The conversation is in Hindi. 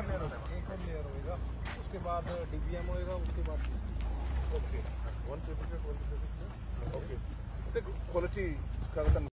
और लेयर होगा एक और लेयर होगा उसके बाद डीबीएम होएगा उसके बाद okay one certificate one certificate okay ते खोलची कागदान